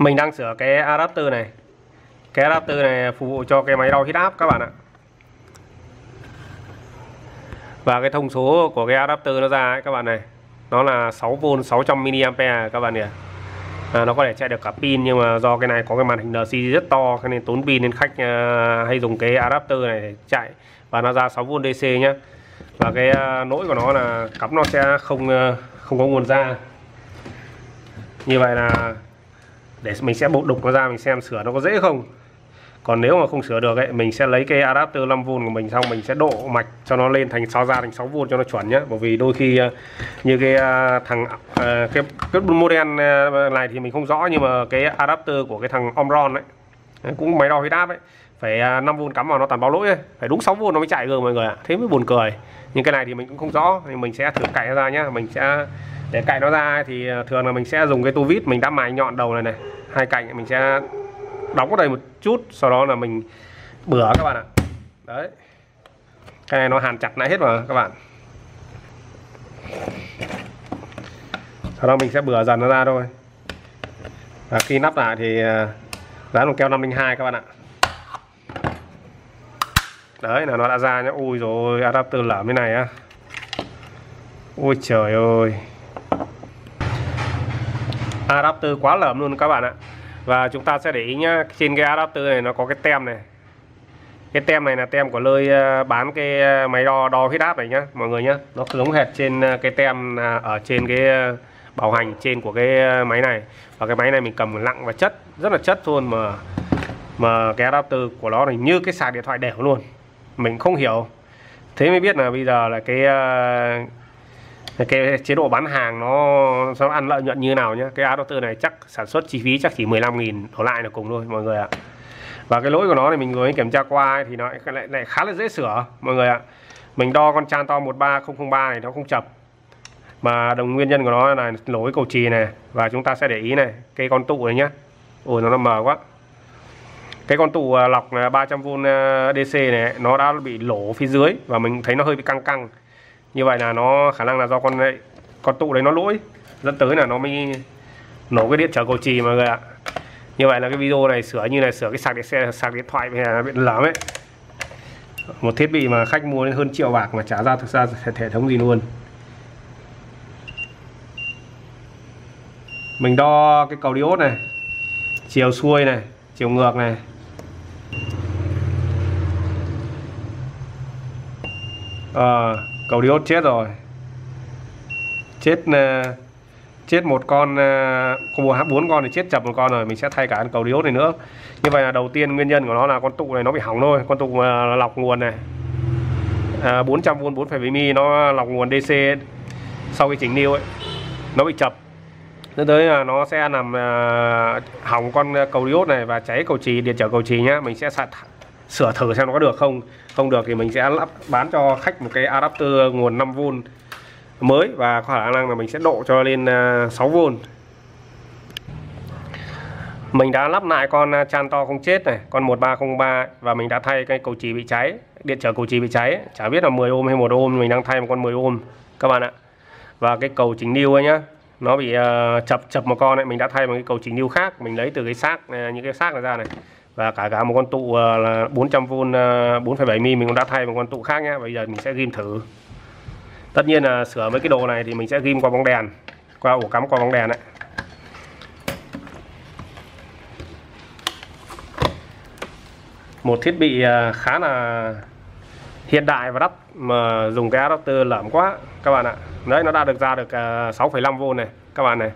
mình đang sửa cái adapter này. Cái adapter này phục vụ cho cái máy đo huyết áp các bạn ạ. Và cái thông số của cái adapter nó ra ấy, các bạn này nó là 6V 600 mA các bạn nhỉ. À, nó có thể chạy được cả pin nhưng mà do cái này có cái màn hình LCD rất to cho nên tốn pin nên khách uh, hay dùng cái adapter này để chạy. Và nó ra 6V DC nhá. và cái uh, lỗi của nó là cắm nó sẽ không uh, không có nguồn ra. Như vậy là để mình sẽ bộ đục nó ra, mình xem sửa nó có dễ không. Còn nếu mà không sửa được ấy, mình sẽ lấy cái adapter 5V của mình xong mình sẽ độ mạch cho nó lên thành 6 ra thành 6V cho nó chuẩn nhé bởi vì đôi khi ờ, như cái ờ, thằng ờ, cái cái model này thì mình không rõ nhưng mà cái adapter của cái thằng Omron ấy cũng máy đo huyết áp ấy, phải 5V cắm vào nó toàn báo lỗi ấy. phải đúng 6V nó mới chạy cơ mọi người ạ. Thế mới buồn cười. Nhưng cái này thì mình cũng không rõ, thì mình sẽ thử cạy ra nhé mình sẽ để cạy nó ra thì ờ, thường là mình sẽ dùng cái tu vít mình đã mài nhọn đầu này này, hai cạnh mình sẽ đóng ở đây một chút, sau đó là mình bửa các bạn ạ. Đấy. Cái này nó hàn chặt lại hết mà, các bạn. Sau đó mình sẽ bửa dần nó ra thôi. Và khi nắp lại thì ờ, dán bằng keo 502 các bạn ạ. Đấy, là nó đã ra nhá. Ui rồi adapter lởm thế này á. Ôi trời ơi adapter quá lởm luôn các bạn ạ. Và chúng ta sẽ để ý nhá, trên cái adapter này nó có cái tem này. Cái tem này là tem của nơi ờ, bán cái ờ, máy đo đo huyết áp này nhá, mọi người nhá. Nó giống hệt trên ờ, cái tem à, ở trên cái bảo hành trên của cái máy này. Và cái máy này mình cầm lặng và chất, rất là chất luôn mà mà cái adapter của nó này như cái sạc điện thoại đẻo luôn. Mình không hiểu. Thế mới biết là bây giờ là cái cái chế độ bán hàng nó nó ăn lợi nhuận như nào nhé cái adapter này chắc sản xuất chi phí chắc chỉ 15.000 đổ lại là cùng thôi mọi người ạ. Và cái lỗi của nó thì mình vừa mới kiểm tra qua ấy, thì nó lại, lại khá là dễ sửa mọi người ạ. Mình đo con chan to 13003 này nó không chập mà đồng nguyên nhân của nó là lỗi cầu trì này và chúng ta sẽ để ý này cái con tụ này nhá. Ôi nó mờ quá. Cái con tụ à, lọc 300V DC à, này nó đã bị lỗ phía dưới và mình thấy nó hơi bị căng căng như vậy là nó khả năng là do con này, con tụ đấy nó lỗi dẫn tới là nó mới nổ cái điện trở cầu trì mọi người ạ. Như vậy là cái video này sửa như này sửa cái sạc điện xe sạc điện thoại hay bị lắm ấy. Một thiết bị mà khách mua đến hơn triệu bạc mà trả ra thực ra hệ thống gì luôn. Mình đo cái cầu diode này chiều xuôi này chiều ngược này. À, cầu điốt chết rồi. Chết ờ, chết một con ờ, combo h bốn con thì chết chập một con rồi mình sẽ thay cả con cầu điốt này nữa. Như vậy là đầu tiên nguyên nhân của nó là con tụ này nó bị hỏng thôi. Con tụ ờ, lọc nguồn này. À, 400V 4,7 mi nó lọc nguồn DC sau khi chỉnh niêu ấy. Nó bị chập. Dẫn tới là nó sẽ làm hỏng con cầu điốt này và cháy cầu trì điện trở cầu trì nhá. Mình sẽ sạc sửa thử xem nó có được không. Không được thì mình sẽ lắp bán cho khách một cái adapter nguồn 5V mới và có khả năng là mình sẽ độ cho lên à, 6V mình đã lắp lại con à, chan to không chết này con 1303 và mình đã thay cái cầu trì bị cháy điện trở cầu trì bị cháy. Chả biết là 10 ôm hay một ôm mình đang thay một con 10 ôm các bạn ạ. Và cái cầu chỉnh lưu ấy nhá nó bị uh, chập chập một con này mình đã thay một cái cầu chỉnh lưu khác mình lấy từ cái xác những cái xác này ra này và cả cả một con tụ ờ, là 400V 4,7 mm mình cũng đã thay một con tụ khác nhé. Bây giờ mình sẽ ghim thử. Tất nhiên là sửa mấy cái đồ này thì mình sẽ ghim qua bóng đèn qua ổ cắm qua bóng đèn đấy. Một thiết bị ờ, khá là hiện đại và đắt mà dùng cái adapter lởm quá các bạn ạ. Đấy nó đã được ra được ờ, 6,5V này các bạn này.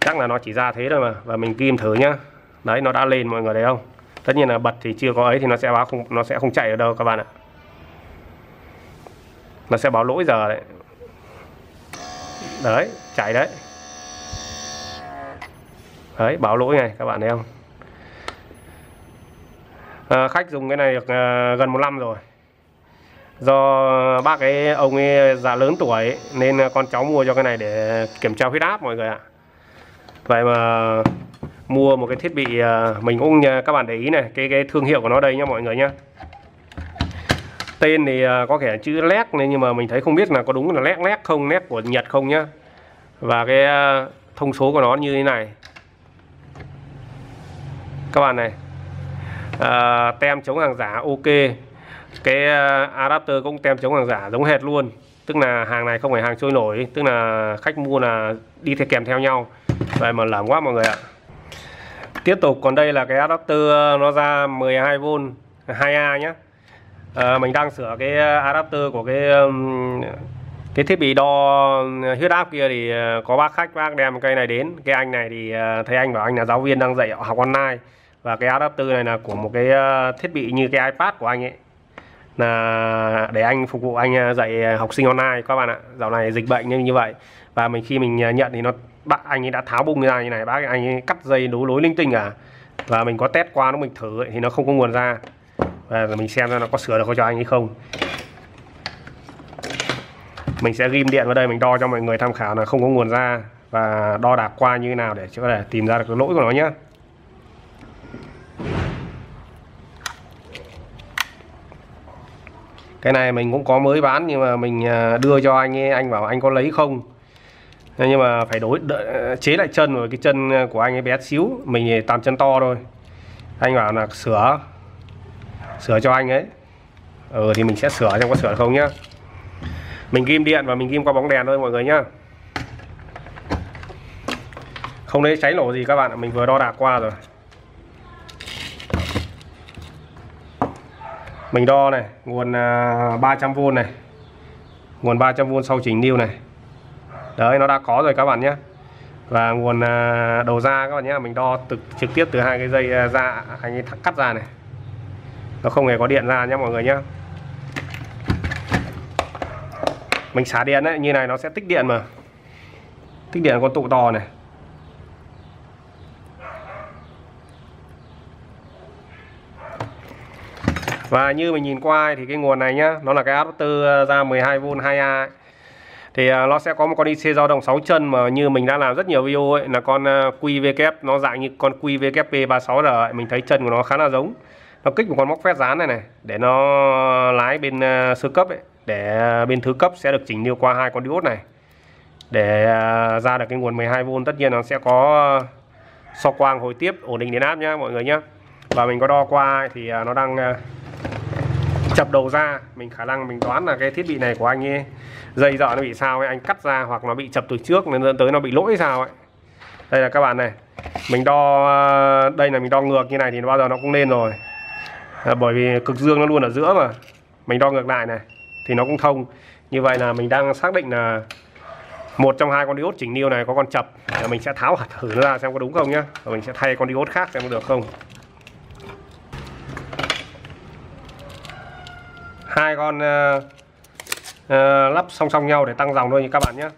Chắc là nó chỉ ra thế thôi mà và mình kim thử nhá. Đấy nó đã lên mọi người thấy không? Tất nhiên là bật thì chưa có ấy thì nó sẽ báo không nó sẽ không chạy ở đâu các bạn ạ. Nó sẽ báo lỗi giờ đấy. Đấy chạy đấy. Đấy báo lỗi này các bạn thấy không? À, khách dùng cái này được à, gần một năm rồi. Do bác ấy ông ấy già lớn tuổi ấy, nên con cháu mua cho cái này để kiểm tra huyết áp mọi người ạ. Vậy mà mua một cái thiết bị à, mình cũng à, các bạn để ý này cái cái thương hiệu của nó đây nhá mọi người nhá. Tên thì à, có thể chữ led nên nhưng mà mình thấy không biết là có đúng là led led không led của Nhật không nhá. Và cái thông số của nó như thế này. Các bạn này à, tem chống hàng giả ok. Cái adapter cũng tem chống hàng giả giống hệt luôn. Tức là hàng này không phải hàng trôi nổi tức là khách mua là đi theo kèm theo nhau. Vậy mà lởm quá mọi người ạ tiếp tục còn đây là cái adapter ờ, nó ra 12V 2A nhé à, mình đang sửa cái ờ, adapter của cái cái thiết bị đo huyết áp kia thì ờ, có bác khách bác đem cây này đến. Cái anh này thì thấy anh bảo anh là giáo viên đang dạy học online. Và cái adapter này là của một cái thiết bị như cái iPad của anh ấy. Là để anh phục vụ anh dạy học sinh online các bạn ạ. Dạo này dịch bệnh như như vậy. Và mình khi mình nhận thì nó bác anh ấy đã tháo bung ra như này bác anh ấy cắt dây đấu lối linh tinh à? Và mình có test qua nó mình thử ấy, thì nó không có nguồn ra. Và mình xem ra nó có sửa được cho anh ấy không. Mình sẽ ghim điện vào đây mình đo cho mọi người tham khảo là không có nguồn ra. Và đo đạc qua như thế nào để có thể tìm ra được cái lỗi của nó nhé cái này mình cũng có mới bán nhưng mà mình à, đưa cho anh ấy anh bảo anh có lấy không? Nhưng mà phải đối đợi, chế lại chân rồi cái chân của anh ấy bé xíu mình toàn chân to thôi. Anh bảo là sửa sửa cho anh ấy. Ừ thì mình sẽ sửa xem có sửa không nhá. Mình ghim điện và mình ghim qua bóng đèn thôi mọi người nhá. Không lấy cháy nổ gì các bạn ạ mình vừa đo đạc qua rồi. Mình đo này nguồn à, 300V này. Nguồn 300V sau chỉnh niu này đấy nó đã có rồi các bạn nhé. Và nguồn à, đầu ra các bạn nhé mình đo trực trực tiếp từ hai cái dây ra anh ấy cắt ra này. Nó không hề có điện ra nhé mọi người nhé. Mình xả điện ấy, như này nó sẽ tích điện mà. Tích điện con tụ to này. Và như mình nhìn qua thì cái nguồn này nhá nó là cái adapter ra 12V 2A thì à, nó sẽ có một con IC dao động 6 chân mà như mình đã làm rất nhiều video ấy là con à, QVK nó dạng như con QVKP 36R mình thấy chân của nó khá là giống. Nó kích một con móc phép dán này này để nó lái bên uh, sơ cấp ấy để bên thứ cấp sẽ được chỉnh điều qua hai con diode này. Để ra được cái nguồn 12V tất nhiên nó sẽ có so quang hồi tiếp ổn định điện áp nhá mọi người nhé và mình có đo qua thì nó đang chập đầu ra mình khả năng mình đoán là cái thiết bị này của anh ấy dây dọ nó bị sao ấy anh cắt ra hoặc nó bị chập từ trước nên dẫn tới nó bị lỗi sao ấy. Đây là các bạn này mình đo ờ, đây là mình đo ngược như này thì bao giờ nó cũng lên rồi. À, bởi vì cực dương nó luôn ở giữa mà mình đo ngược lại này thì nó cũng thông. Như vậy là mình đang xác định là một trong hai con diode chỉnh niêu này có con chập. Ờ, mình sẽ tháo thử nó ra xem có đúng không nhá và mình sẽ thay con diode khác xem có được không. Hai con uh, uh, lắp song song nhau để tăng dòng thôi như các bạn nhé.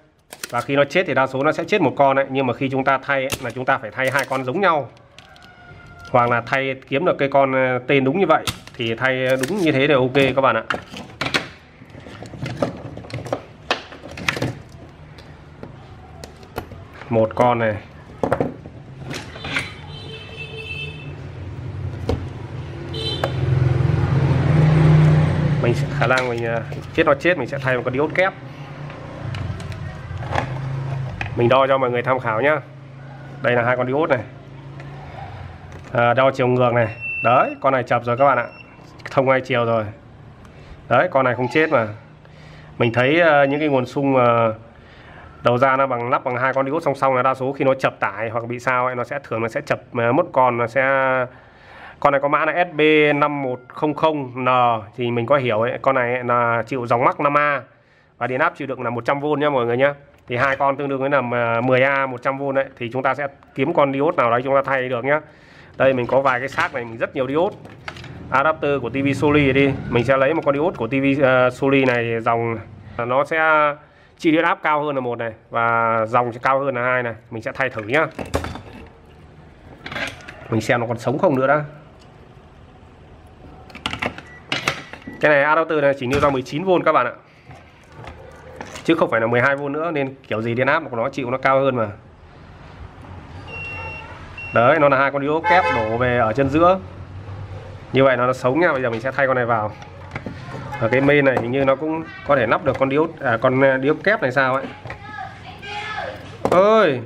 Và khi nó chết thì đa số nó sẽ chết một con đấy nhưng mà khi chúng ta thay ấy, là chúng ta phải thay hai con giống nhau. Hoặc là thay kiếm được cái con ờ, tên đúng như vậy thì thay đúng như thế thì ok các bạn ạ. Một con này. Mình khả năng mình à, chết nó chết mình sẽ thay một con diode kép. Mình đo cho mọi người tham khảo nhá. Đây là hai con diode này. À, đo chiều ngược này. Đấy con này chập rồi các bạn ạ. Thông hai chiều rồi. Đấy con này không chết mà. Mình thấy uh, những cái nguồn sung uh, đầu ra nó bằng lắp bằng hai con diode song song là đa số khi nó chập tải hoặc bị sao ấy, nó sẽ thường nó sẽ chập uh, mất con nó sẽ con này có mã là SB5100N thì mình có hiểu ấy, con này là chịu dòng mắc 5A và điện áp chịu đựng là 100V nhá mọi người nhé thì hai con tương đương với là 10A 100V đấy thì chúng ta sẽ kiếm con diode nào đấy chúng ta thay được nhá. Đây mình có vài cái xác này mình rất nhiều diode. Adapter của TV Soli đi mình sẽ lấy một con diode của TV uh, ờ, Soli này dòng nó sẽ chi điện áp cao hơn là một này và dòng sẽ cao hơn là hai này. Mình sẽ thay thử nhá. Mình xem nó còn sống không nữa đã. Cái này adapter này chỉ nêu ra 19V các bạn ạ. Chứ không phải là 12V nữa nên kiểu gì điện áp của nó chịu nó cao hơn mà. Đấy nó là hai con diode kép đổ về ở chân giữa. Như vậy nó, nó sống nha bây giờ mình sẽ thay con này vào. Ở cái mê này hình như nó cũng có thể lắp được con diode à, con à, diode kép này sao ấy. Ơi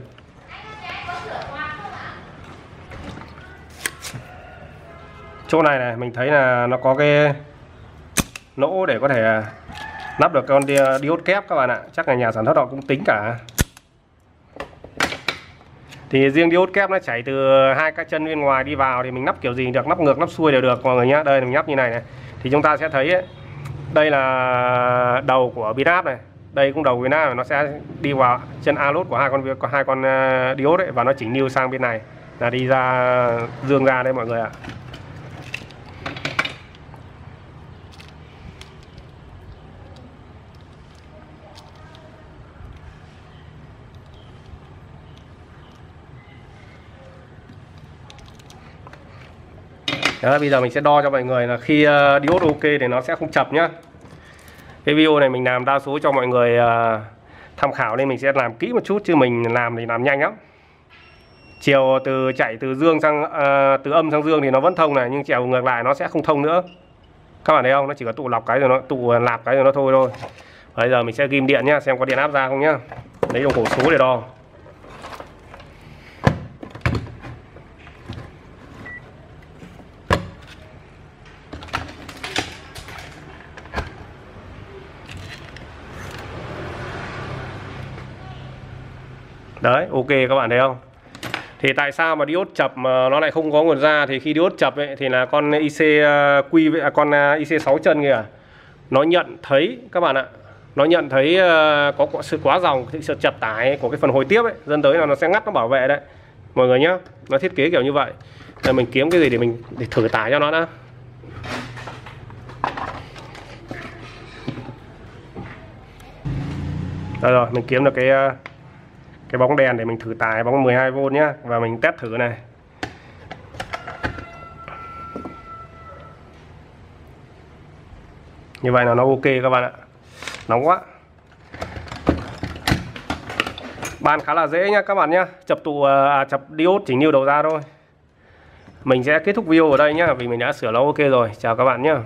chỗ này này mình thấy là nó có cái nỗ để có thể à, lắp được con à, diode kép các bạn ạ. Chắc là nhà sản xuất họ cũng tính cả. Thì riêng diode kép nó chảy từ hai cái chân bên ngoài đi vào thì mình lắp kiểu gì được lắp ngược lắp xuôi đều được mọi người nhé đây mình lắp như này này. Thì chúng ta sẽ thấy ấy, đây là đầu của pin áp này. Đây cũng đầu pin áp nó sẽ đi vào chân alốt của hai con của hai con à, diode ấy, và nó chỉnh lưu sang bên này. Là đi ra dương ra đây mọi người ạ. Đó, bây giờ mình sẽ đo cho mọi người là khi uh, diode ok thì nó sẽ không chập nhá. Cái video này mình làm đa số cho mọi người uh, tham khảo nên mình sẽ làm kỹ một chút chứ mình làm thì làm nhanh lắm. Chiều từ chạy từ dương sang uh, từ âm sang dương thì nó vẫn thông này nhưng chiều ngược lại nó sẽ không thông nữa. Các bạn thấy không? Nó chỉ có tụ lọc cái rồi nó tụ lạp cái rồi nó thôi thôi. Bây giờ mình sẽ ghim điện nhá xem có điện áp ra không nhá. Lấy đồng hồ số để đo. Đấy ok các bạn thấy không? Thì tại sao mà diode chập mà nó lại không có nguồn ra? Thì khi diode chập ấy, thì là con IC ờ, à, à, con à, IC 6 chân kìa. Nó nhận thấy các bạn ạ nó nhận thấy à, có sự quá dòng sự chập tải của cái phần hồi tiếp ấy. Dân tới là nó sẽ ngắt nó bảo vệ đấy. Mọi người nhá nó thiết kế kiểu như vậy. Rồi mình kiếm cái gì để mình để thử tải cho nó đã. Đây rồi mình kiếm được cái cái bóng đèn để mình thử tải bóng 12V nhá. Và mình test thử này. Như vậy là nó ok các bạn ạ. Nóng quá. Bàn khá là dễ nhá các bạn nhá. Chập tụ à, à chập diode chỉnh lưu đầu ra thôi. Mình sẽ kết thúc video ở đây nhá vì mình đã sửa nó ok rồi. Chào các bạn nhá.